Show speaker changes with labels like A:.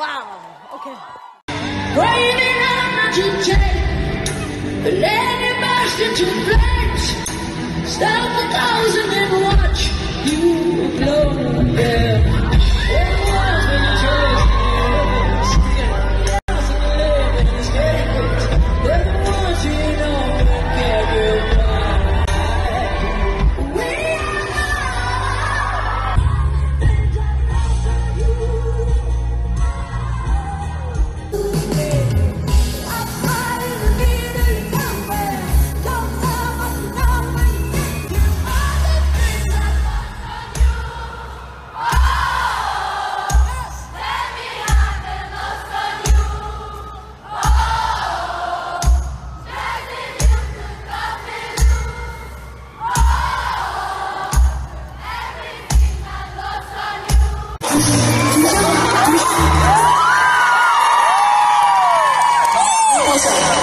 A: Wow. Okay. Waving on to take, lady burst into flames. Stop the thousand and watch you blow yeah. 举手举手举手举